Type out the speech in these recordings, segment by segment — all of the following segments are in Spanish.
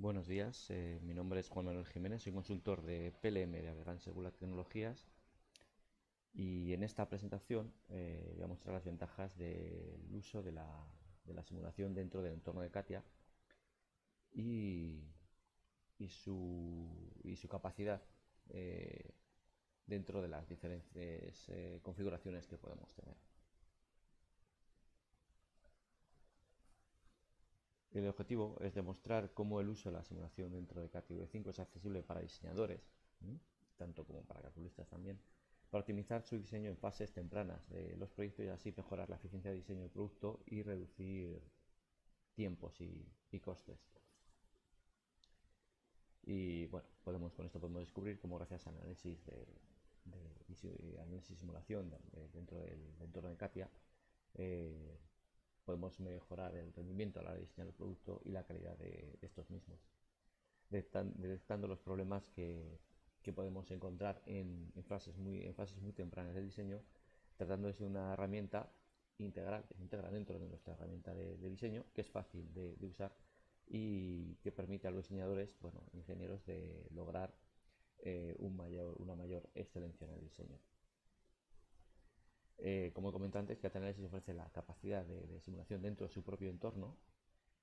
Buenos días, eh, mi nombre es Juan Manuel Jiménez, soy consultor de PLM de Avegan Segura Tecnologías y en esta presentación eh, voy a mostrar las ventajas del uso de la, simulación dentro del entorno de Katia y, su, capacidad eh, dentro de las diferentes configuraciones que podemos tener. El objetivo es demostrar cómo el uso de la simulación dentro de v 5 es accesible para diseñadores, tanto como para calculistas también, para optimizar su diseño en fases tempranas de los proyectos y así mejorar la eficiencia de diseño del producto y reducir tiempos y, costes. Y bueno, podemos, con esto podemos descubrir cómo gracias a análisis de, análisis y simulación dentro del entorno de Katia, eh, podemos mejorar el rendimiento a la hora de diseñar el producto y la calidad de, estos mismos, detectando los problemas que, podemos encontrar en, fases muy, en fases muy tempranas del diseño, tratando de ser una herramienta integral, integra dentro de nuestra herramienta de, diseño, que es fácil de, usar y que permite a los diseñadores, bueno, ingenieros, de lograr eh, un mayor, una mayor excelencia en el diseño. Eh, como comenté antes, que Analysis ofrece la capacidad de, simulación dentro de su propio entorno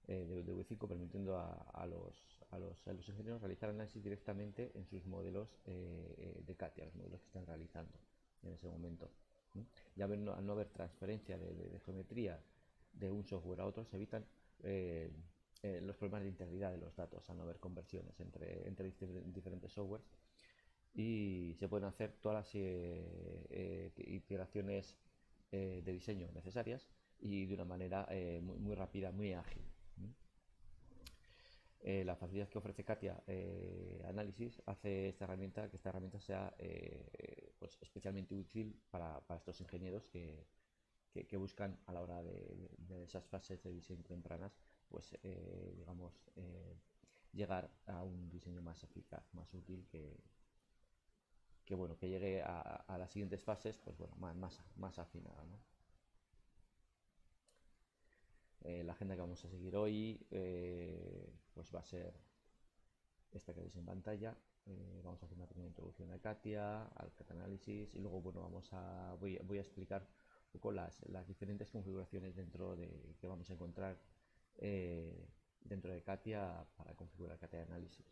eh, de, V5, permitiendo a, los, ingenieros realizar análisis directamente en sus modelos eh, de Katia, los modelos que están realizando en ese momento. Ya al no haber transferencia de, geometría de un software a otro, se evitan los problemas de integridad de los datos, al no haber conversiones entre, entre diferentes softwares y se pueden hacer todas las eh, eh, iteraciones eh, de diseño necesarias y de una manera muy, rápida, muy ágil. la facilidad que ofrece Katia Análisis hace esta herramienta que esta herramienta sea pues especialmente útil para, estos ingenieros que, buscan a la hora de, esas fases de diseño tempranas pues digamos llegar a un diseño más eficaz, más útil que, que bueno, que llegue a, las siguientes fases, pues bueno, más, más, afinada. Eh, la agenda que vamos a seguir hoy eh, pues va a ser esta que veis en pantalla. Eh, vamos a hacer una pequeña introducción a Katia, al Cat Analysis y luego bueno, vamos a, voy, a explicar un poco las, las, diferentes configuraciones dentro de que vamos a encontrar dentro de Katia para configurar Katia Analysis.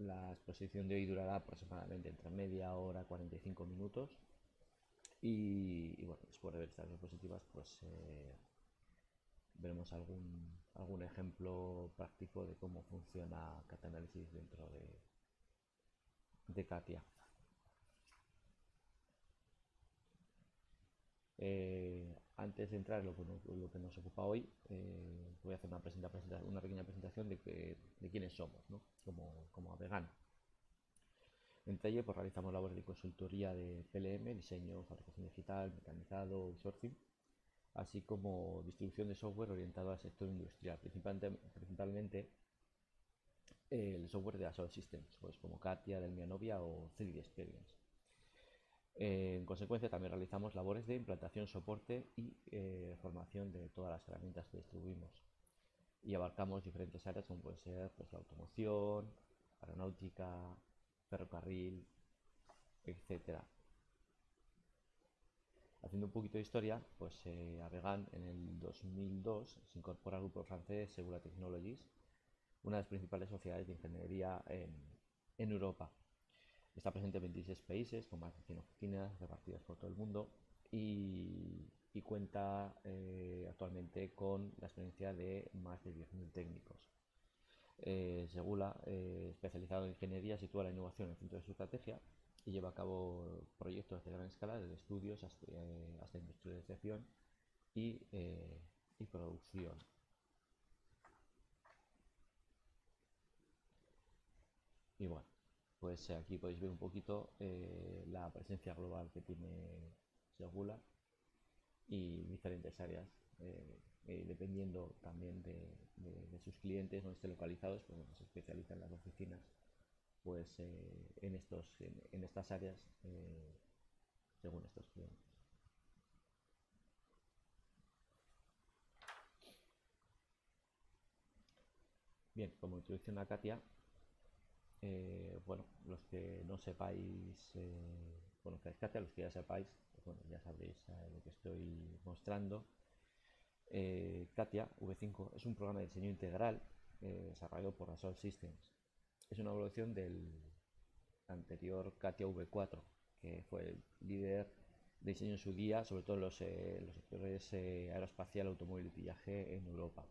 La exposición de hoy durará aproximadamente entre media hora, 45 minutos. Y, bueno, después de ver estas diapositivas, pues eh, veremos algún, algún ejemplo práctico de cómo funciona Cat Analysis dentro de, de Katia. Eh, antes de entrar en lo, que nos ocupa hoy, eh, voy a hacer una, una pequeña presentación de, de quiénes somos, como, como Avegan. En ello pues, realizamos labores de consultoría de PLM, diseño, fabricación digital, mecanizado, outsourcing, así como distribución de software orientado al sector industrial, principalmente, el software de Assault Systems, pues como Katia, Delmia Novia o 3D Experience. En consecuencia, también realizamos labores de implantación, soporte y eh, formación de todas las herramientas que distribuimos. Y abarcamos diferentes áreas como puede ser pues, la automoción, aeronáutica, ferrocarril, etcétera. Haciendo un poquito de historia, pues eh, Avegan en el 2002 se incorpora al grupo francés Segura Technologies, una de las principales sociedades de ingeniería en Europa. Está presente en 26 países, con más de 100 oficinas repartidas por todo el mundo y, cuenta eh, actualmente con la experiencia de más de 10.000 técnicos. Eh, Segula, eh, especializado en ingeniería, sitúa la innovación en el centro de su estrategia y lleva a cabo proyectos de gran escala, desde estudios hasta, hasta industrialización y, y producción. Y bueno, pues aquí podéis ver un poquito eh, la presencia global que tiene Segula y diferentes áreas, eh, eh, dependiendo también de, sus clientes donde estén localizados, pues se especializan las oficinas pues en, estos, en estas áreas según estos clientes. Bien, como introducción a Katia, eh, bueno, los que no sepáis, eh, bueno, que los que ya sepáis, pues bueno, ya sabréis eh, lo que estoy mostrando. Katia V5 es un programa de diseño integral desarrollado por Dassault Systems. Es una evolución del anterior Katia V4, que fue el líder de diseño en su día, sobre todo en los, los sectores aeroespacial, automóvil y pillaje en Europa.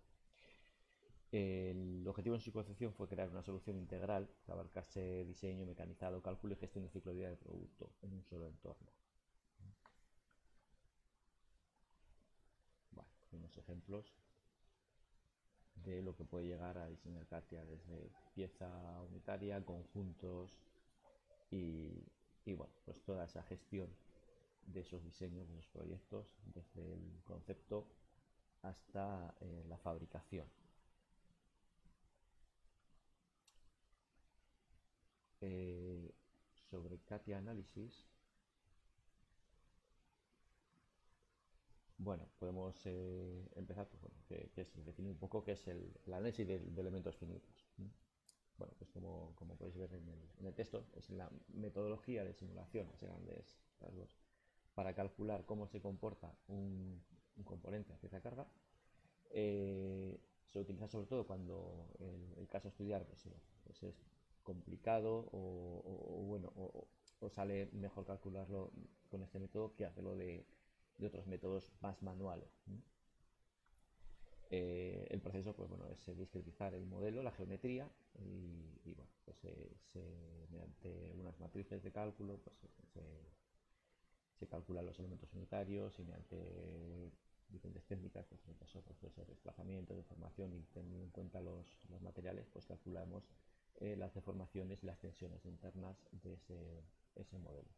El objetivo en su concepción fue crear una solución integral que abarcase diseño, mecanizado, cálculo y gestión de ciclo de vida de producto en un solo entorno. Bueno, unos ejemplos de lo que puede llegar a diseñar Katia desde pieza unitaria, conjuntos y, bueno, pues toda esa gestión de esos diseños, de esos proyectos, desde el concepto hasta eh, la fabricación. Eh, sobre Katia Análisis, bueno, podemos eh, empezar, pues, que, es definir un poco qué es el, análisis de, elementos finitos. Bueno, pues como, podéis ver en el, texto, es la metodología de simulación, a grandes para calcular cómo se comporta un, componente a pieza carga. Eh, se utiliza sobre todo cuando el, caso estudiar pues, pues es complicado o, bueno o, sale mejor calcularlo con este método que hacerlo de, otros métodos más manuales. Eh, el proceso pues bueno es discretizar el modelo, la geometría y, bueno pues mediante unas matrices de cálculo pues se, calculan los elementos unitarios y mediante diferentes técnicas, pues, en caso pues, de desplazamiento, de formación y teniendo en cuenta los, los materiales, pues calculamos eh, las deformaciones y las tensiones internas de ese, modelo.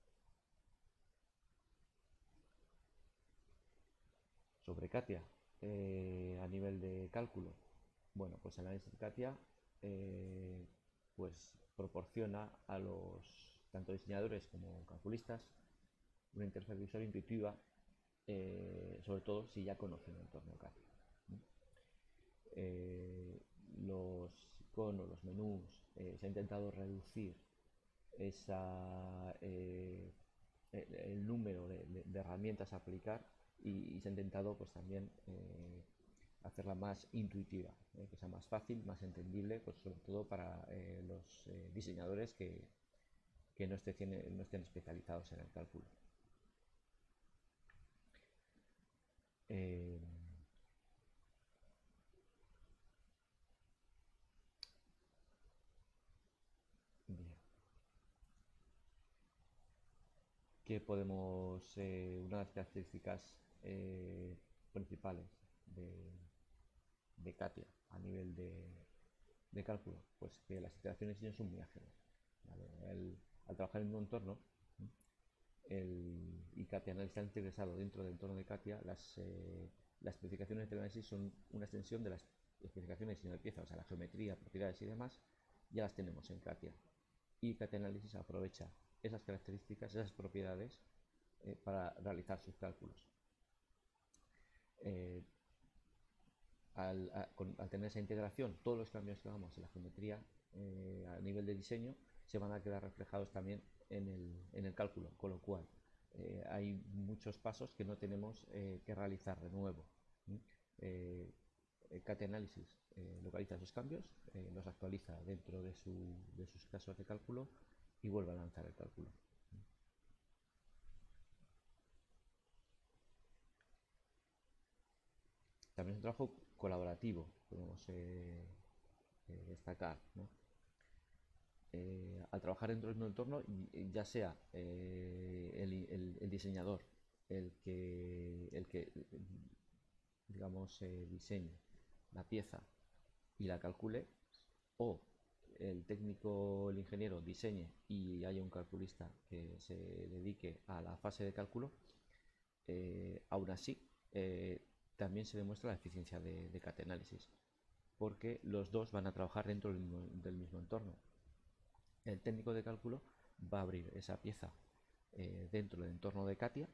Sobre Katia, eh, a nivel de cálculo, bueno, pues el análisis de Katia eh, pues proporciona a los tanto diseñadores como calculistas una interfaz visual intuitiva, sobre todo si ya conocen el entorno Katia. los iconos, los menús, eh, se ha intentado reducir esa, eh, el, número de, herramientas a aplicar y, se ha intentado pues también eh, hacerla más intuitiva, que sea más fácil, más entendible, pues sobre todo para los diseñadores que, no, estén, no estén especializados en el cálculo. Que podemos, eh, una de las características eh, principales de, de, Katia a nivel de, cálculo, pues que las iteraciones son muy ágiles. al trabajar en un entorno, el, y Katia está interesado dentro del entorno de Katia, las, eh, las especificaciones de análisis son una extensión de las especificaciones de pieza, o sea, la geometría, propiedades y demás, ya las tenemos en Katia. Y Katia Análisis aprovecha esas características, esas propiedades eh, para realizar sus cálculos. Eh, al, tener esa integración, todos los cambios que hagamos en la geometría eh, a nivel de diseño se van a quedar reflejados también en el, cálculo, con lo cual hay muchos pasos que no tenemos que realizar de nuevo. CAT Análisis localiza esos cambios, los actualiza dentro de sus casos de cálculo y vuelve a lanzar el cálculo. También es un trabajo colaborativo, podemos eh, eh, destacar. Eh, al trabajar dentro de un entorno, ya sea el, diseñador el que, el que digamos, diseñe la pieza y la calcule, o el técnico, el ingeniero diseñe y haya un calculista que se dedique a la fase de cálculo, eh, aún así eh, también se demuestra la eficiencia de, de análisis porque los dos van a trabajar dentro del mismo, entorno. El técnico de cálculo va a abrir esa pieza eh, dentro del entorno de Katia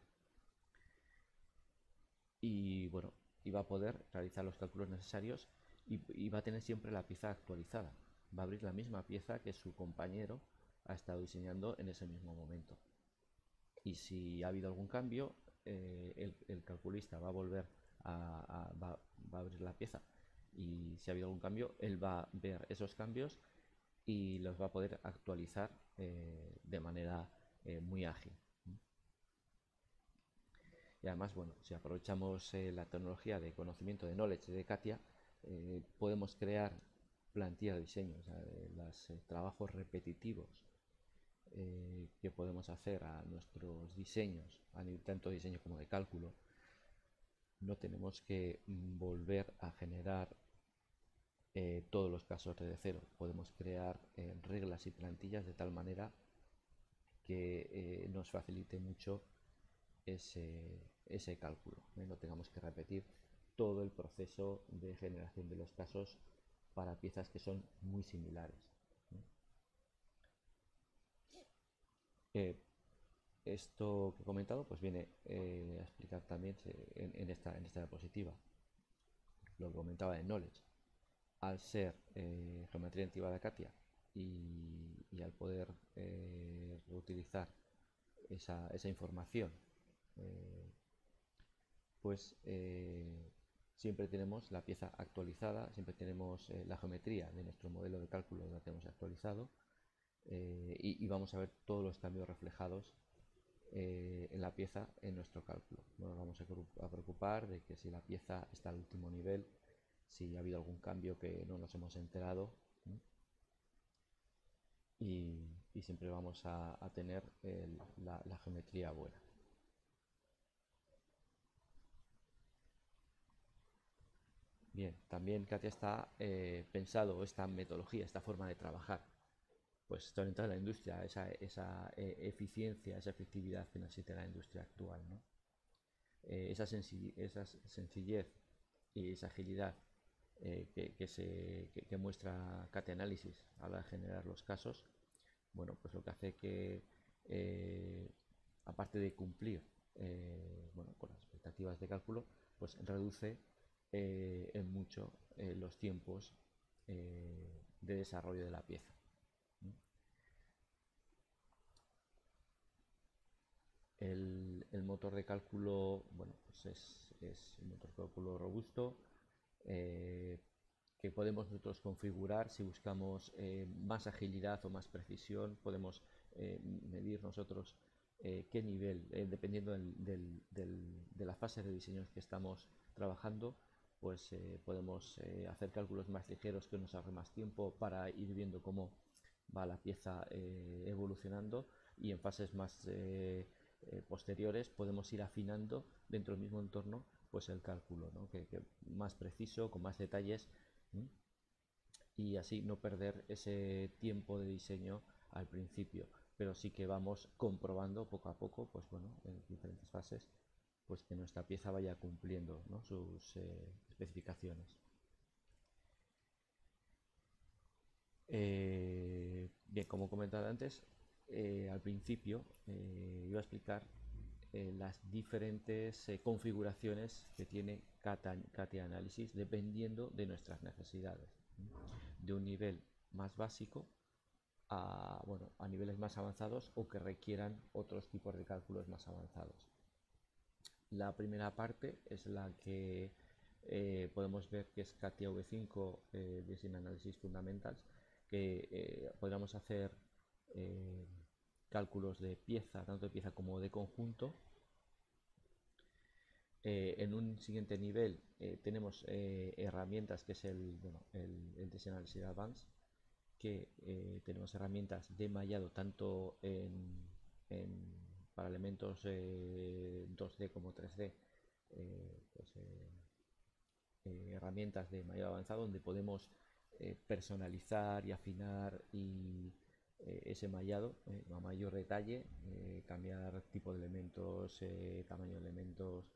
y bueno, y va a poder realizar los cálculos necesarios y, va a tener siempre la pieza actualizada. Va a abrir la misma pieza que su compañero ha estado diseñando en ese mismo momento. Y si ha habido algún cambio, eh, el, calculista va a volver a, va, a abrir la pieza y si ha habido algún cambio, él va a ver esos cambios y los va a poder actualizar eh, de manera eh, muy ágil. Y además, bueno, si aprovechamos la tecnología de conocimiento de knowledge de Katia, podemos crear plantillas de diseño, los eh, trabajos repetitivos eh, que podemos hacer a nuestros diseños, a tanto de diseño como de cálculo, no tenemos que volver a generar todos los casos de cero. Podemos crear reglas y plantillas de tal manera que nos facilite mucho ese, ese cálculo. No tengamos que repetir todo el proceso de generación de los casos para piezas que son muy similares. Eh, esto que he comentado pues viene eh, a explicar también en, esta, en esta diapositiva lo que comentaba de Knowledge. Al ser eh, geometría nativa de Katia y, al poder reutilizar esa, esa información, pues siempre tenemos la pieza actualizada, siempre tenemos eh, la geometría de nuestro modelo de cálculo la tenemos actualizado eh, y, vamos a ver todos los cambios reflejados eh, en la pieza en nuestro cálculo. No nos vamos a, preocupar de que si la pieza está al último nivel, si ha habido algún cambio que no nos hemos enterado y, siempre vamos a, tener la geometría buena. Bien, también Katia está eh, pensado esta metodología, esta forma de trabajar, pues está orientada a la industria, esa, esa eh, eficiencia, esa efectividad que necesita la industria actual. ¿no? Eh, esa, esa, sencillez y esa agilidad que, se, que, muestra Katia Análisis a la hora de generar los casos, bueno, pues lo que hace que, aparte de cumplir bueno, con las expectativas de cálculo, pues reduce eh, en mucho eh, los tiempos eh, de desarrollo de la pieza. El, motor de cálculo, bueno, pues es, un motor de cálculo robusto que podemos nosotros configurar si buscamos más agilidad o más precisión, podemos medir nosotros qué nivel, dependiendo de la fase de diseño que estamos trabajando, pues eh, podemos eh, hacer cálculos más ligeros que nos ahorre más tiempo para ir viendo cómo va la pieza eh, evolucionando y en fases más posteriores podemos ir afinando dentro del mismo entorno pues el cálculo que, más preciso con más detalles y así no perder ese tiempo de diseño al principio. Pero sí que vamos comprobando poco a poco pues bueno en diferentes fases pues que nuestra pieza vaya cumpliendo sus eh, especificaciones. Eh, bien, como comentado antes, eh, al principio iba a explicar las diferentes configuraciones que tiene Katia Analysis dependiendo de nuestras necesidades. De un nivel más básico a, bueno, a niveles más avanzados o que requieran otros tipos de cálculos más avanzados. La primera parte es la que eh, podemos ver que es CATIA V5 eh, Design Analysis Fundamentals, que eh, podríamos hacer cálculos de pieza, tanto de pieza como de conjunto. en un siguiente nivel tenemos herramientas que es el, bueno, el, Design Analysis Advanced, que tenemos herramientas de mallado tanto en para elementos 2D eh, como 3D, eh, pues, eh, herramientas de mayor avanzado donde podemos personalizar y afinar ese mallado a mayor detalle, cambiar tipo de elementos, tamaño de elementos,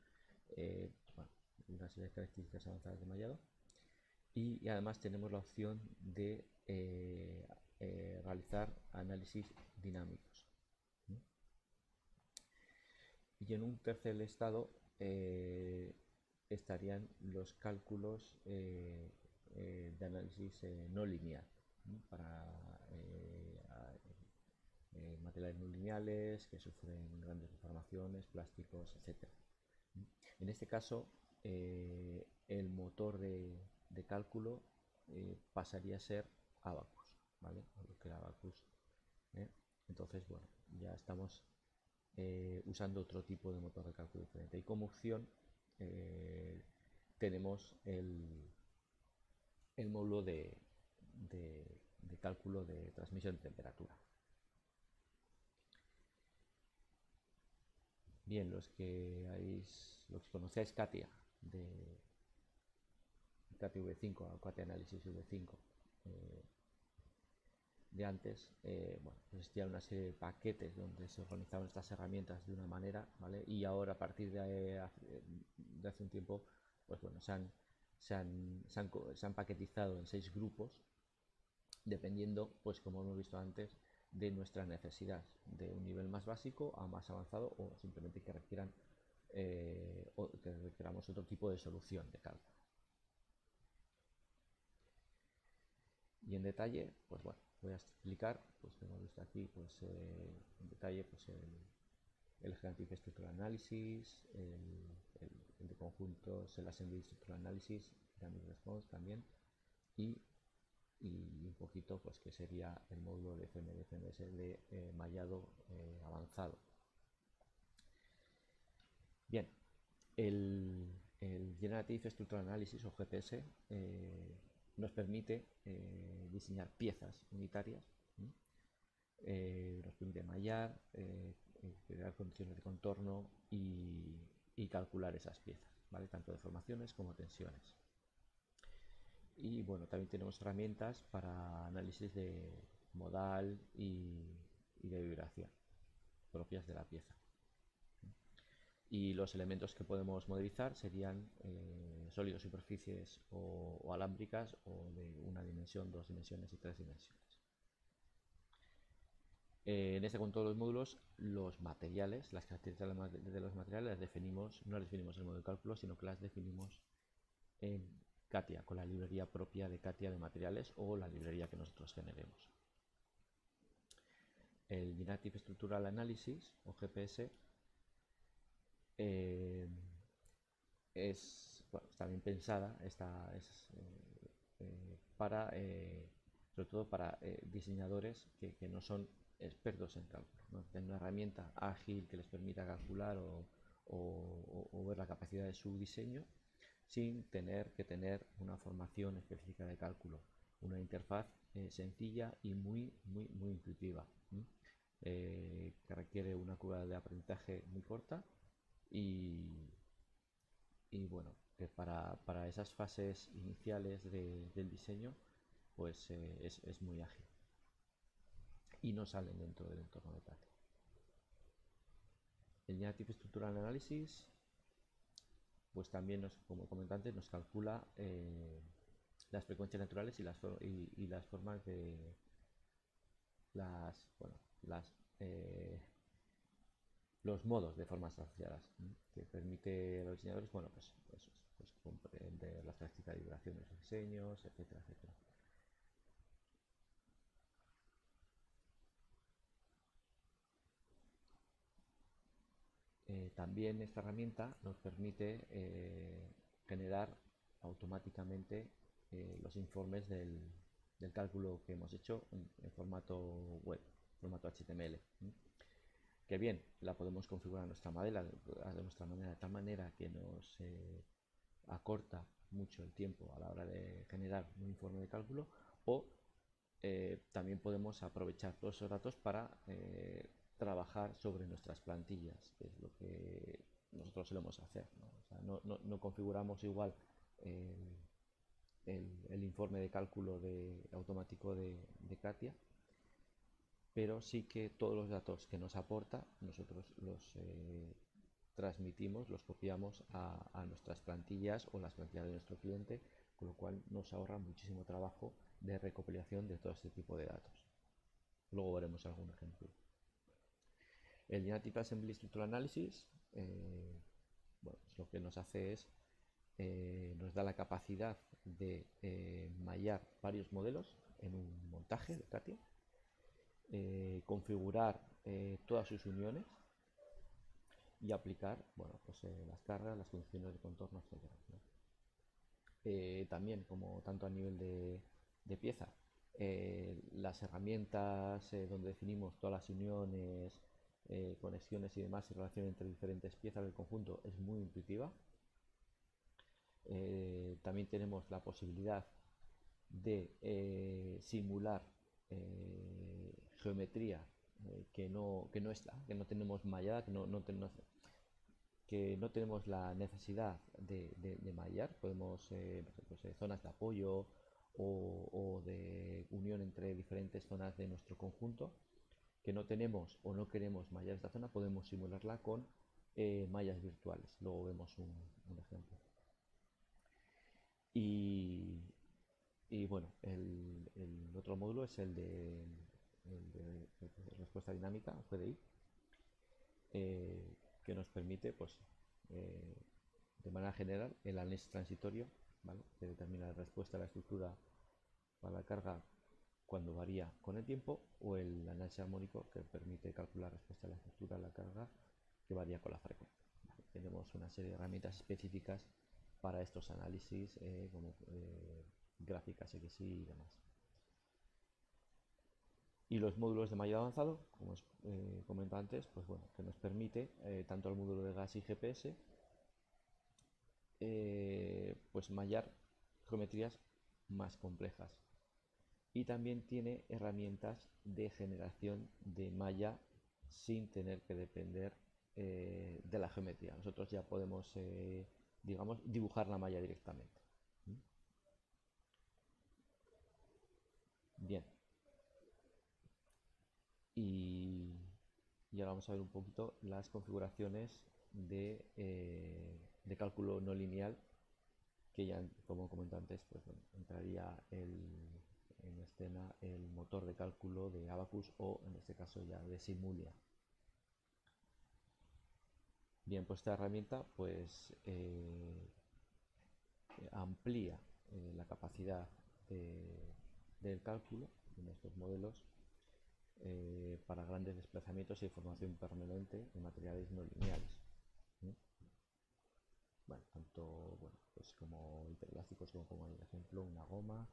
una serie de características avanzadas de mallado. Y, además tenemos la opción de realizar análisis dinámicos y en un tercer estado eh, estarían los cálculos eh, eh, de análisis no lineal para materiales no lineales que sufren grandes deformaciones, plásticos, etc. En este caso, el motor de, cálculo pasaría a ser Abacus, ¿vale? Lo que Abacus, Entonces, bueno, ya estamos usando otro tipo de motor de cálculo diferente. Y como opción eh, tenemos el, el módulo de, cálculo de transmisión de temperatura. Bien, los que, los que conocéis Katia de Katia V5 Katia Análisis V5 eh, de antes, eh, pues existían una serie de paquetes donde se organizaban estas herramientas de una manera, ¿vale? Y ahora a partir de, hace un tiempo, pues bueno, se han, se han, se han, paquetizado en seis grupos, dependiendo, pues como hemos visto antes, de nuestra necesidad, de un nivel más básico a más avanzado o simplemente que requieran eh, que requeramos otro tipo de solución de cálculo. Y en detalle, pues bueno, voy a explicar, pues hemos visto aquí, pues eh, en detalle, pues el, el Generative Structural Analysis, el, el, de conjuntos, el Assembly Structural Analysis, Dynamic Response también, y, y, un poquito, pues que sería el módulo de FMD, FMS de eh, mallado eh, avanzado. Bien, el, el Generative Structural Analysis o GPS nos permite eh, diseñar piezas unitarias, eh, nos permite mallar, eh, crear condiciones de contorno y, calcular esas piezas, ¿vale? tanto de formaciones como tensiones. Y bueno, también tenemos herramientas para análisis de modal y de vibración propias de la pieza y los elementos que podemos modelizar serían eh, sólidos, superficies o, alámbricas o de una dimensión, dos dimensiones y tres dimensiones. Eh, en este con todos los módulos, los materiales, las características de los materiales las definimos, no las definimos en el modo de cálculo, sino que las definimos en CATIA, con la librería propia de CATIA de materiales o la librería que nosotros generemos. El Generative Structural Analysis o GPS eh, es, está bien pensada, está, es, eh, eh, para, sobre todo para diseñadores que, no son expertos en cálculo, ¿no? una herramienta ágil que les permita calcular o, ver la capacidad de su diseño sin tener que tener una formación específica de cálculo, una interfaz sencilla y muy, muy, muy intuitiva, que requiere una curva de aprendizaje muy corta y, bueno, que para, esas fases iniciales del diseño pues eh, es, muy ágil y no salen dentro del entorno de TATE. El Generative Structural Analysis pues también, nos, como comentante, nos calcula eh, las frecuencias naturales y las, y, las formas de las, bueno, las eh, los modos de formas asociadas, que permite a los diseñadores, bueno, pues, pues, pues comprender las prácticas de vibración de los diseños, etcétera, etcétera. Eh, también esta herramienta nos permite eh, generar automáticamente eh, los informes del, cálculo que hemos hecho en, formato web, formato HTML que bien, la podemos configurar a nuestra manera, de nuestra manera, de tal manera que nos acorta mucho el tiempo a la hora de generar un informe de cálculo o eh, también podemos aprovechar todos esos datos para eh, trabajar sobre nuestras plantillas, que es lo que nosotros solemos hacer. No, configuramos igual el, informe de cálculo de, automático de, de Katia pero sí que todos los datos que nos aporta nosotros los eh, transmitimos, los copiamos a, nuestras plantillas o las plantillas de nuestro cliente, con lo cual nos ahorra muchísimo trabajo de recopilación de todo este tipo de datos. Luego veremos algún ejemplo. El Generative Assembly Structural Analysis, eh, bueno, pues lo que nos hace es eh, nos da la capacidad de mallar varios modelos en un montaje de Katia, eh, configurar todas sus uniones y aplicar bueno, pues, las cargas, las funciones de contorno, etc. también, como tanto a nivel de, pieza, las herramientas donde definimos todas las uniones, conexiones y demás y relación entre diferentes piezas del conjunto es muy intuitiva eh, también tenemos la posibilidad de eh, simular eh, geometría que, no, que no está, que no tenemos mallada, que no, no, que no tenemos la necesidad de, de, mallar. Podemos, pues, zonas de apoyo o, o, de unión entre diferentes zonas de nuestro conjunto que no tenemos o no queremos mallar esta zona, podemos simularla con mallas virtuales. Luego vemos un, un ejemplo. Y, bueno, el, otro módulo es el de, respuesta dinámica, PDI, eh, que nos permite, pues, eh, de manera general, el análisis transitorio, que determina la respuesta a la estructura para la carga cuando varía con el tiempo, o el análisis armónico, que permite calcular la respuesta a la estructura a la carga que varía con la frecuencia. Tenemos una serie de herramientas específicas para estos análisis eh, como eh, gráficas XY y demás. Y los módulos de mallado avanzado, como os eh, comento antes, pues bueno, que nos permite tanto el módulo de gas y GPS, pues mallar geometrías más complejas. Y también tiene herramientas de generación de malla sin tener que depender de la geometría. Nosotros ya podemos digamos, dibujar la malla directamente. ¿Mm? Bien. Y, ahora vamos a ver un poquito las configuraciones de, eh, de cálculo no lineal que ya, como comenté antes, pues entraría en escena el motor de cálculo de Abacus o en este caso ya de Simulia. Bien, pues esta herramienta pues eh, amplía eh, la capacidad del cálculo de nuestros modelos eh, para grandes desplazamientos e información permanente en materiales no lineales. Tanto bueno, pues como hiperelásticos como, como por ejemplo una goma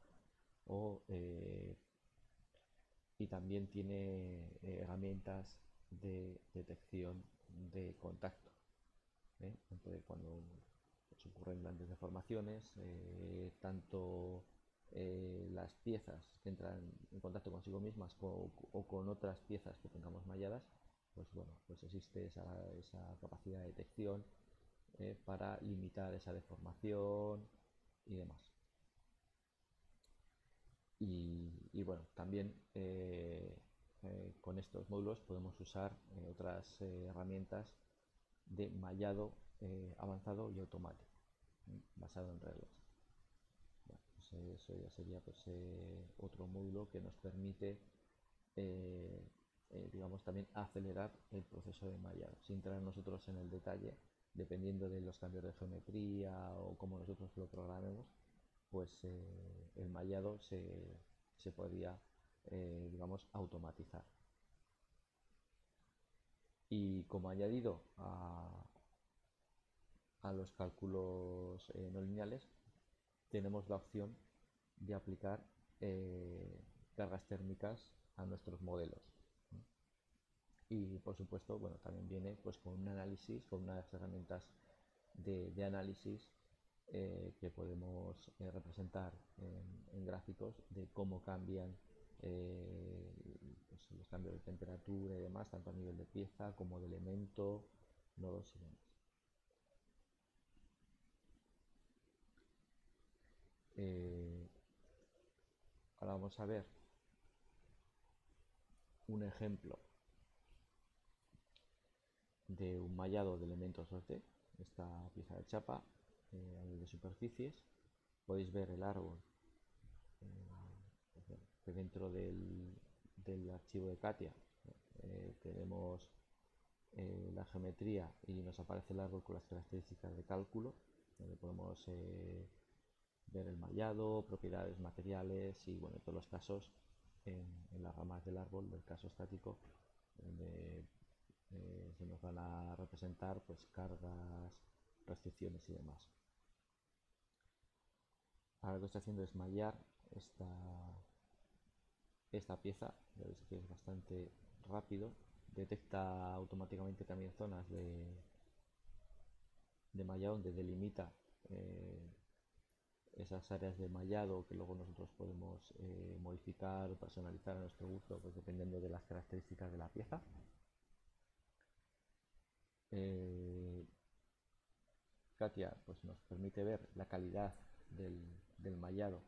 o y también tiene herramientas de detección de contacto ¿eh? cuando pues, ocurren grandes deformaciones, eh, tanto eh, las piezas que entran en contacto consigo mismas o, con otras piezas que tengamos malladas, pues bueno, pues existe esa, capacidad de detección para limitar esa deformación y demás. Y, bueno, también con estos módulos podemos usar otras herramientas de mallado eh, avanzado y automático, basado en reglas. Eh, eso ya sería pues, eh, otro módulo que nos permite, digamos, también acelerar el proceso de mallado, sin entrar nosotros en el detalle, dependiendo de los cambios de geometría o cómo nosotros lo programemos, pues el mallado se, se podría, digamos, automatizar. Y como añadido a, los cálculos eh, no lineales, tenemos la opción de aplicar eh, cargas térmicas a nuestros modelos. Y por supuesto, bueno, también viene pues con un análisis, con unas herramientas de, análisis eh, que podemos representar en, gráficos de cómo cambian pues, los cambios de temperatura y demás, tanto a nivel de pieza como de elemento, nodos y demás. Eh, ahora vamos a ver un ejemplo de un mallado de elementos 2D, esta pieza de chapa eh, a nivel de superficies. Podéis ver el árbol eh, que dentro del, archivo de Katia eh, tenemos eh, la geometría y nos aparece el árbol con las características de cálculo donde podemos eh, ver el mallado, propiedades materiales y bueno, en todos los casos en, las ramas del árbol del caso estático, donde eh, se nos van a representar pues cargas, restricciones y demás. Ahora lo que estoy haciendo es mallar esta, esta pieza, ya veis que es bastante rápido, detecta automáticamente también zonas de, de mallado donde delimita eh, esas áreas de mallado que luego nosotros podemos eh, modificar o personalizar a nuestro gusto pues dependiendo de las características de la pieza. Eh, Katia pues nos permite ver la calidad del, del mallado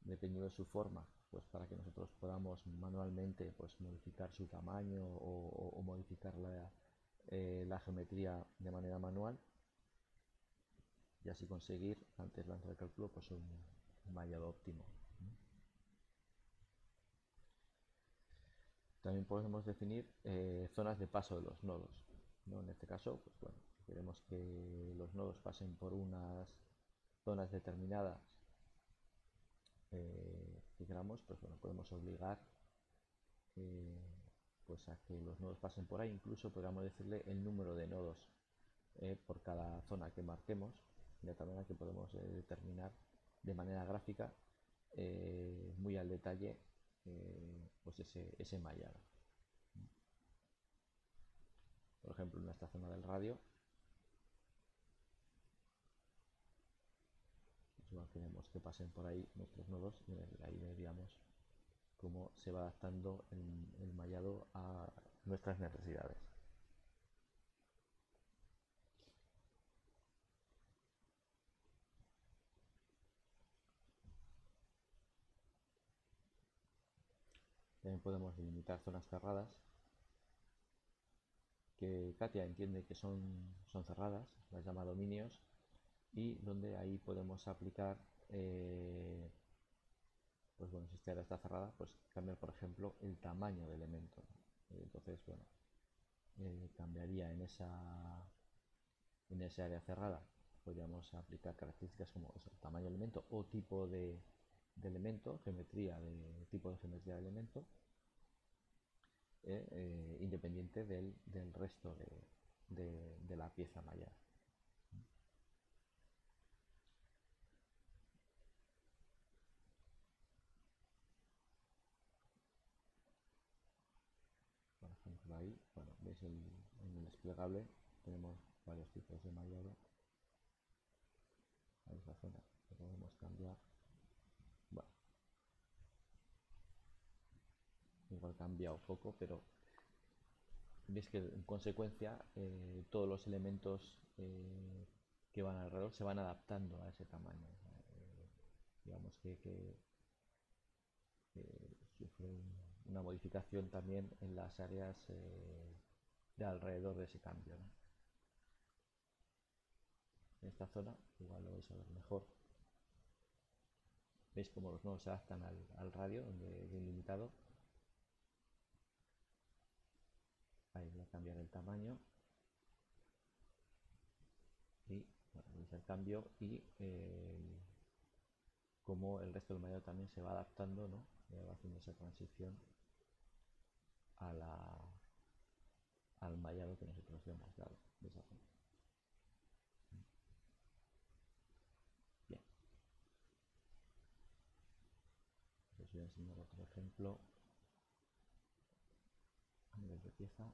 dependiendo de su forma pues para que nosotros podamos manualmente pues modificar su tamaño o, modificar la, eh, la geometría de manera manual y así conseguir antes lanzar el cálculo pues un, mallado óptimo también podemos definir eh, zonas de paso de los nodos ¿no? en este caso pues bueno queremos que los nodos pasen por unas zonas determinadas eh, queramos pues bueno podemos obligar eh, pues a que los nodos pasen por ahí incluso podríamos decirle el número de nodos por cada zona que marquemos de tal manera que podemos eh, determinar de manera gráfica eh, muy al detalle eh, pues ese, ese mallado. Por ejemplo, en esta zona del radio, pues queremos que pasen por ahí nuestros nodos y ahí veríamos cómo se va adaptando el mallado a nuestras necesidades. También podemos delimitar zonas cerradas que Katia entiende que son, son cerradas, las llama dominios, y donde ahí podemos aplicar, eh, pues bueno, si esta área está cerrada, pues cambiar, por ejemplo, el tamaño del elemento. Entonces, bueno, eh, cambiaría en esa, en esa área cerrada. Podríamos aplicar características como tamaño del elemento o tipo de, de elemento, geometría de tipo de geometría de elemento, eh, eh, independiente del, del resto de, de, la pieza malla. Por ejemplo ahí, bueno, veis el, desplegable tenemos varios tipos de mallado. Ahí es la zona podemos cambiar igual cambia un poco, pero veis que en consecuencia eh, todos los elementos eh, que van alrededor se van adaptando a ese tamaño. Eh, digamos que, que sufre una modificación también en las áreas de alrededor de ese cambio. En esta zona, igual lo vais a ver mejor, veis como los nodos se adaptan al, al radio, donde es ilimitado, ahí voy a cambiar el tamaño y bueno, el cambio y eh, como el resto del mallado también se va adaptando ¿no? va haciendo esa transición a la, al mallado que nosotros hemos dado de esa forma. Bien. os voy a enseñar otro ejemplo a nivel de pieza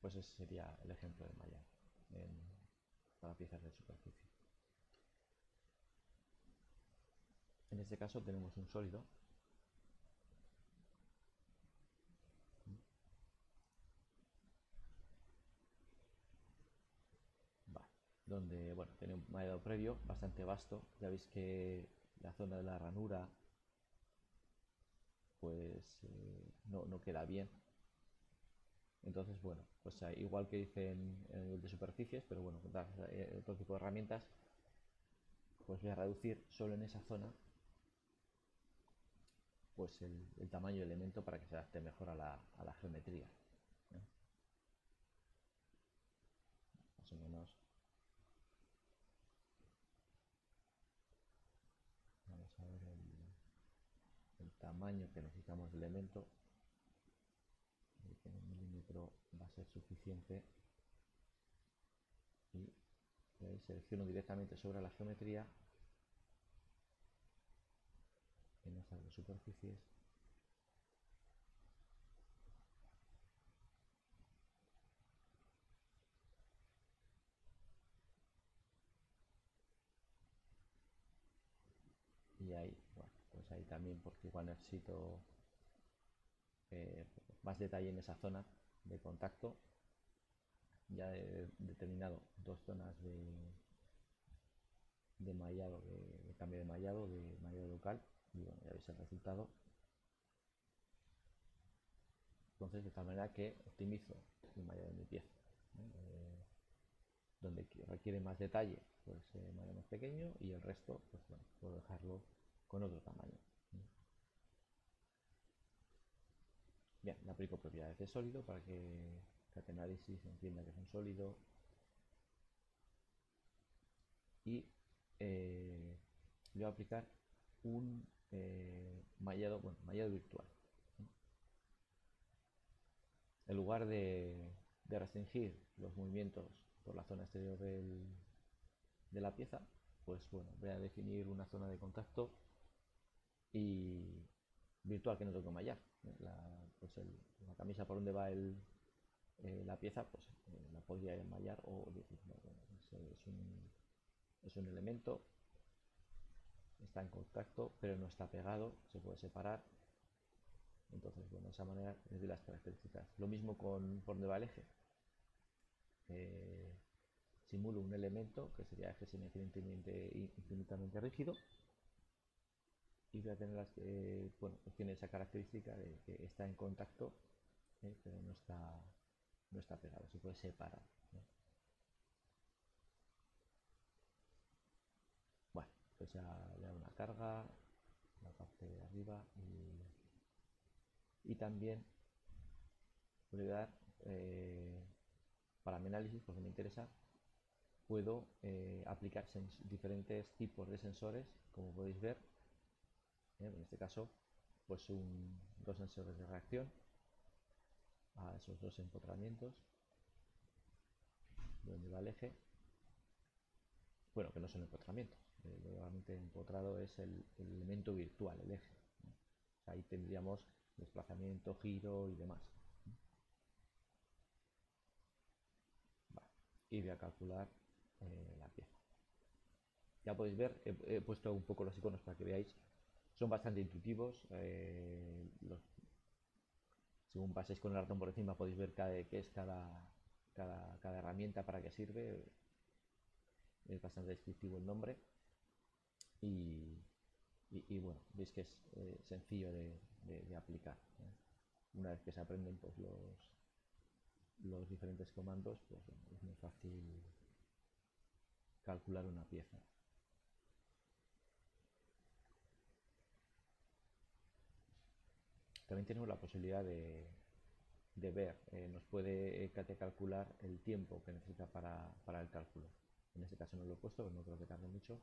pues ese sería el ejemplo de malla para piezas de superficie. En este caso tenemos un sólido. Donde bueno tiene un mallado previo bastante vasto. Ya veis que la zona de la ranura pues eh, no, no queda bien entonces, bueno, pues igual que dice en, el de superficies, pero bueno, con eh, otro tipo de herramientas, pues voy a reducir solo en esa zona pues el, tamaño del elemento para que se adapte mejor a la, geometría. más o menos vamos a ver el, el tamaño que necesitamos del elemento milímetro va a ser suficiente. Y selecciono directamente sobre la geometría. En las superficies. Y ahí, bueno, pues ahí también porque igual necesito eh, más detalle en esa zona de contacto ya he determinado dos zonas de, de mallado, de, cambio de mallado, de mallado local y bueno, ya veis el resultado. Entonces de tal manera que optimizo el mallado de mi pieza eh, donde requiere más detalle pues eh, más pequeño y el resto pues bueno, puedo dejarlo con otro tamaño bien, le aplico propiedades de sólido para que análisis entienda que es un sólido y eh, voy a aplicar un eh, mallado, bueno, mallado virtual. En lugar de, restringir los movimientos por la zona exterior de la pieza, pues bueno, voy a definir una zona de contacto y virtual que no tengo que mallar. La, pues camisa por donde va el, eh, la pieza, pues eh, la podría enmallar o decir, es, un, es un elemento, está en contacto, pero no está pegado, se puede separar. Entonces, bueno, de esa manera es de las características. Lo mismo con por donde va el eje. Eh, simulo un elemento que sería eje infinitamente, infinitamente rígido y voy a tener las que, bueno, pues tiene esa característica de que está en contacto, pero no está no está pegado, se puede separar. Bueno, pues ya le hago una carga, la parte de arriba y, también voy a dar eh, para mi análisis, porque me interesa, puedo eh, aplicar diferentes tipos de sensores, como podéis ver, ¿eh? En este caso, pues dos sensores de reacción a esos dos empotramientos donde va el eje. Bueno que no son empotramientos eh, realmente empotrado es el, elemento virtual el eje ahí tendríamos desplazamiento giro y demás y voy a calcular eh, la pieza. Ya podéis ver he, puesto un poco los iconos para que veáis son bastante intuitivos eh, los según paséis con el ratón por encima podéis ver qué es cada, cada, herramienta para qué sirve. Es bastante descriptivo el nombre. Y, bueno, veis que es eh, sencillo de, aplicar. Una vez que se aprenden pues, los, los diferentes comandos, pues es muy fácil calcular una pieza. También tenemos la posibilidad de, ver, eh, nos puede eh, calcular el tiempo que necesita para, el cálculo. En este caso no lo he puesto, no creo que tarde mucho,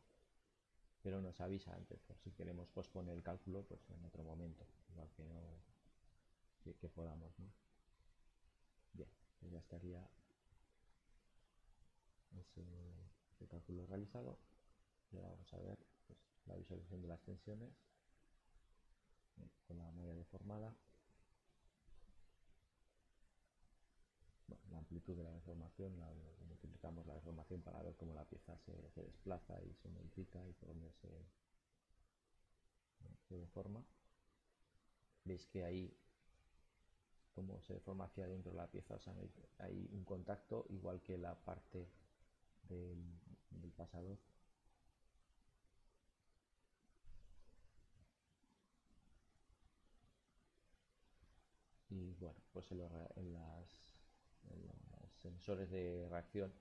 pero nos avisa antes, por si queremos posponer el cálculo pues en otro momento, igual que no que, podamos. Bien, pues ya estaría ese, cálculo realizado. Y ahora vamos a ver pues, la visualización de las tensiones con la malla deformada. la amplitud de la deformación, la, multiplicamos la deformación para ver cómo la pieza se, desplaza y se modifica y por dónde se, deforma. Veis que ahí, como se deforma hacia dentro la pieza, hay un contacto igual que la parte del pasador y bueno pues en, los, sensores de reacción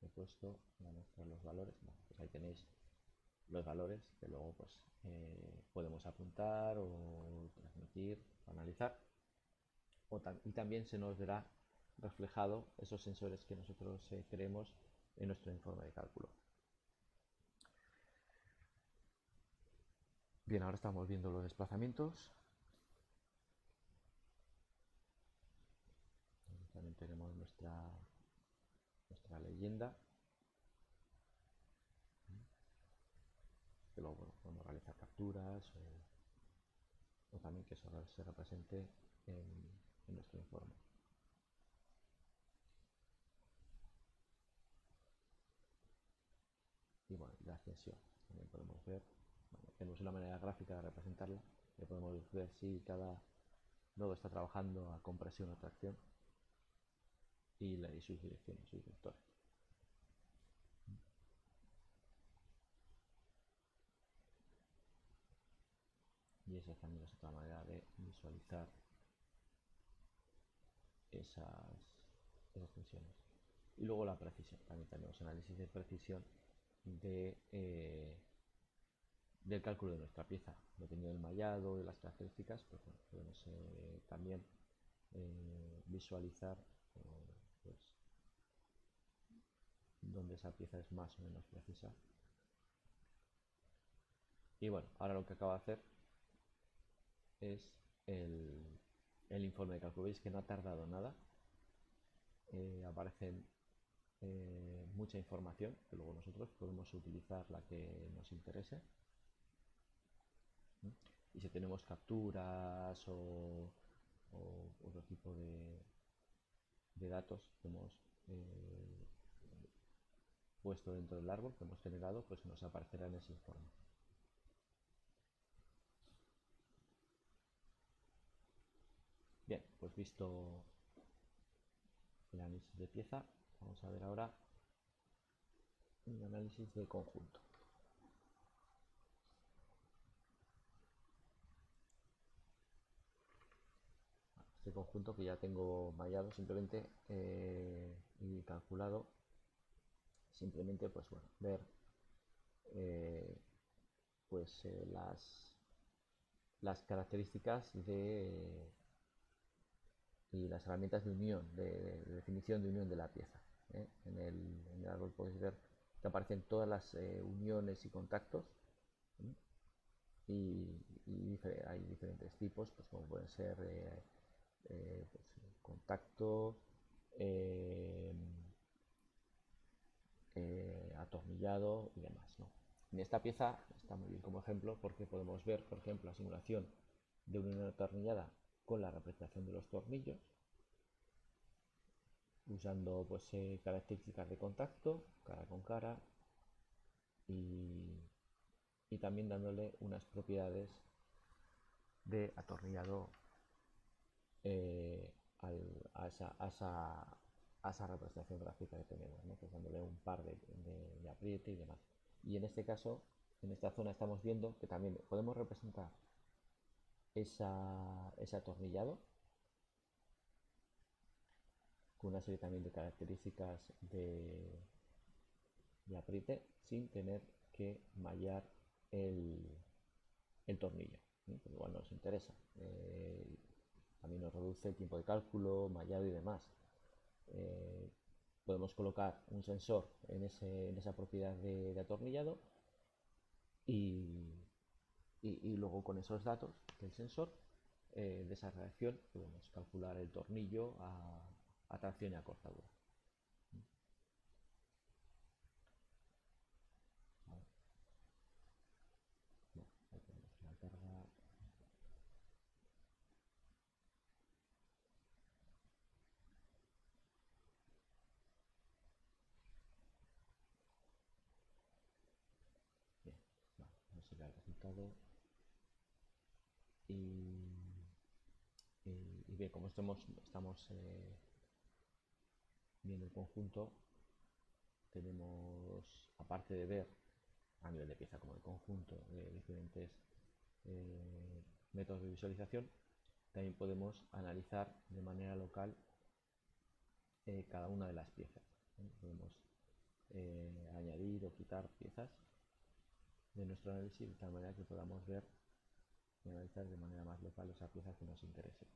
he puesto a mostrar los valores pues ahí tenéis los valores que luego pues eh, podemos apuntar o transmitir analizar y también se nos verá reflejado esos sensores que nosotros eh, creemos en nuestro informe de cálculo. Bien, ahora estamos viendo los desplazamientos. También tenemos nuestra, nuestra leyenda. Que luego podemos realizar capturas o, también que eso se represente en nuestro informe. y bueno, la ascensión. También podemos ver, tenemos una manera gráfica de representarla, que podemos ver si cada nodo está trabajando a compresión o tracción y, la, sus direcciones, sus vectores. Y esa también es otra manera de visualizar esas, esas tensiones. Y luego la precisión, también tenemos análisis de precisión de, eh, del cálculo de nuestra pieza. Dependiendo del mallado, de las características, pues podemos eh, también eh, visualizar donde esa pieza es más o menos precisa. Y bueno, ahora lo que acabo de hacer es el, el informe de cálculo. Veis que no ha tardado nada. aparecen eh, mucha información que luego nosotros podemos utilizar la que nos interese y si tenemos capturas o, otro tipo de, de datos que hemos eh, puesto dentro del árbol que hemos generado pues nos aparecerá en ese informe bien pues visto el análisis de pieza Vamos a ver ahora un análisis de conjunto. Este conjunto que ya tengo mallado simplemente eh, y calculado, simplemente pues bueno, ver eh, pues eh, las, las características de y las herramientas de unión, de definición de unión de la pieza. ¿eh? en, el, árbol podéis ver que aparecen todas las uniones y contactos y, hay diferentes tipos pues como pueden ser pues, contacto atornillado y demás en esta pieza está muy bien como ejemplo porque podemos ver por ejemplo la simulación de una unión atornillada con la representación de los tornillos usando pues eh, características de contacto, cara con cara y, también dándole unas propiedades de atornillado eh, a, esa, representación gráfica que tenemos, ¿no? pues dándole un par de, de, apriete y demás. Y en este caso, en esta zona estamos viendo que también podemos representar esa, ese atornillado una serie también de características de, de apriete sin tener que mallar el, el tornillo, igual nos interesa. Eh, también nos reduce el tiempo de cálculo, mallado y demás. Eh, podemos colocar un sensor en, esa propiedad de, atornillado y, luego con esos datos del sensor eh, de esa reacción podemos calcular el tornillo a, atracción y acortadura. Bien, vamos a ver el resultado. Y, y, bien, como estamos, estamos eh, viendo el conjunto tenemos, aparte de ver a nivel de pieza como el conjunto de diferentes eh, métodos de visualización, también podemos analizar de manera local eh, cada una de las piezas. Podemos eh, añadir o quitar piezas de nuestro análisis de tal manera que podamos ver y analizar de manera más local esa pieza que nos interese.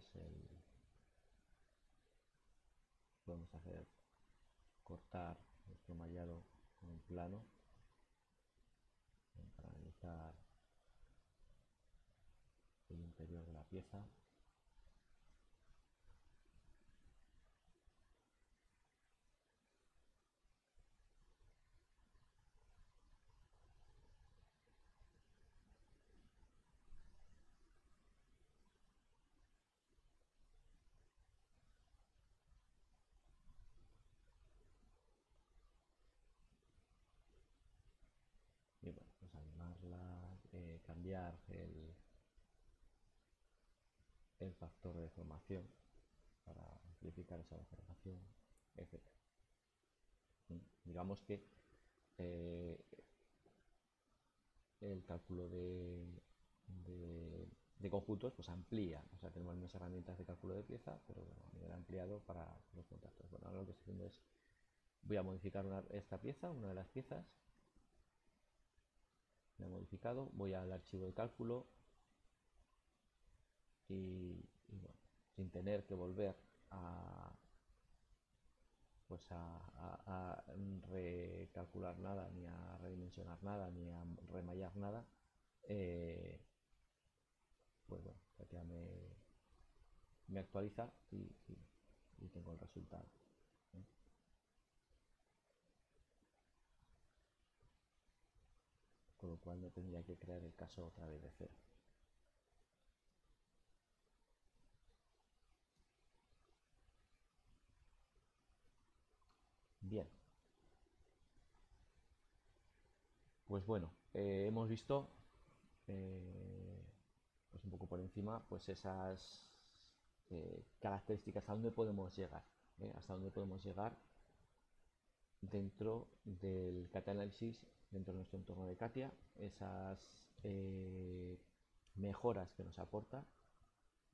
Es el podemos hacer cortar nuestro mallado en plano para analizar el interior de la pieza y bueno, animarla, eh, cambiar el, el factor de deformación para amplificar esa deformación, etc. Digamos que eh, el cálculo de, de, conjuntos pues amplía, o sea, tenemos más herramientas de cálculo de pieza, pero a nivel ampliado para los contactos. Bueno, ahora lo que estoy haciendo es, voy a modificar esta pieza, una de las piezas, modificado, voy al archivo de cálculo y, bueno, sin tener que volver a pues a, recalcular nada, ni a redimensionar nada, ni a remallar nada, eh, pues bueno, ya me, me actualiza y, tengo el resultado. Con lo cual no tendría que crear el caso otra vez de cero. Bien. Pues bueno, eh, hemos visto eh, pues un poco por encima pues esas eh, características a dónde podemos llegar, hasta dónde podemos llegar dentro del cata análisis dentro de nuestro entorno de Katia, esas eh, mejoras que nos aporta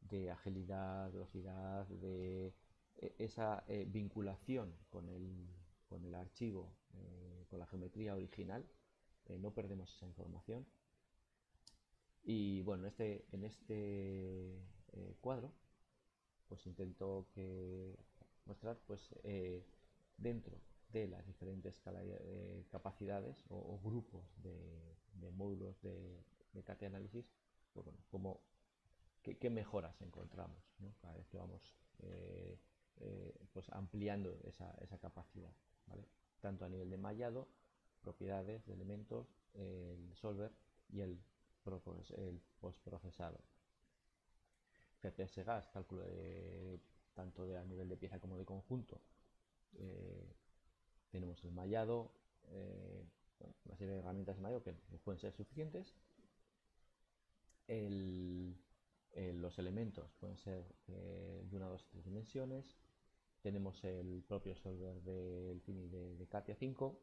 de agilidad, velocidad, de e, esa eh, vinculación con el, con el archivo, eh, con la geometría original, no perdemos esa información. Y bueno, este, en este cuadro, pues intento mostrar pues dentro de las diferentes eh, capacidades o, grupos de, módulos de, de análisis, pues bueno, como, qué, mejoras encontramos cada vez que vamos eh, eh, pues ampliando esa, capacidad, tanto a nivel de mallado, propiedades de elementos, el solver y el, postprocesado. GPS gas, cálculo de, tanto de a nivel de pieza como de conjunto, tenemos el mallado, eh, una serie de herramientas de mallado que pueden ser suficientes. los elementos pueden ser eh, de una, dos, tres dimensiones. Tenemos el propio solver del Fini de, Katia 5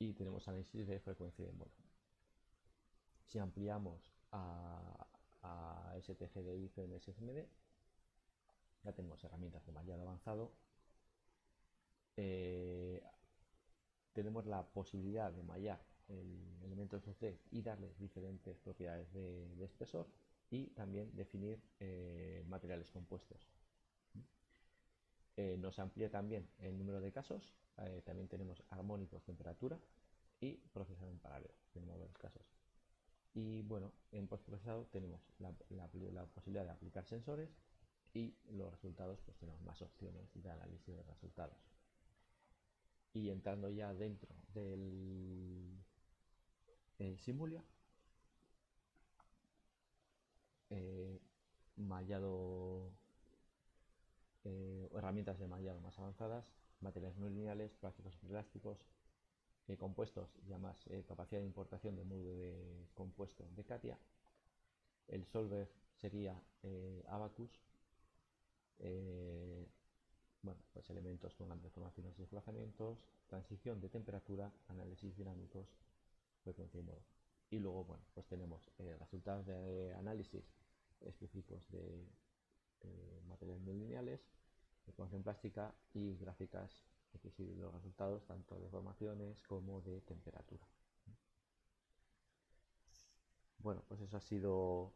y tenemos análisis de frecuencia de modo. Si ampliamos a, a STGD, IFM, SFMD, ya tenemos herramientas de mallado avanzado eh, tenemos la posibilidad de mallar el elemento 2D y darle diferentes propiedades de, espesor y también definir eh, materiales compuestos. Eh, nos amplía también el número de casos, también tenemos armónicos, temperatura y procesado en paralelo, tenemos varios casos. Y bueno, en postprocesado tenemos la, la, posibilidad de aplicar sensores y los resultados, pues tenemos más opciones de análisis de resultados y entrando ya dentro del Simulia, eh, mallado, eh, herramientas de mallado más avanzadas, materiales no lineales, plásticos elásticos, eh, compuestos, ya más capacidad de importación de módulo de compuesto de Katia. El solver sería Abacus bueno, pues elementos con grandes formaciones y desplazamientos, transición de temperatura, análisis dinámicos, frecuencia y modo. Y luego, bueno, pues tenemos eh, resultados de análisis específicos de, materiales no lineales, de formación plástica y gráficas que siguen los resultados tanto de formaciones como de temperatura. Bueno, pues eso ha sido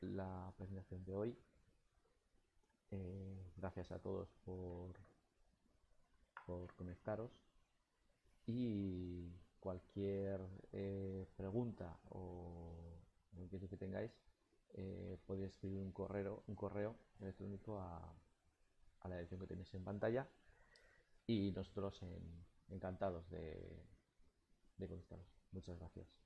la presentación de hoy. Eh, gracias a todos por, por conectaros y cualquier eh, pregunta o inquietud que tengáis eh, podéis escribir un correo, un correo electrónico a, la dirección que tenéis en pantalla y nosotros encantados de, de contestaros. Muchas gracias.